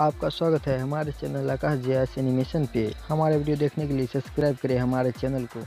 आपका स्वागत है हमारे चैनल आकाश जे एनिमेशन पे। हमारे वीडियो देखने के लिए सब्सक्राइब करें हमारे चैनल को।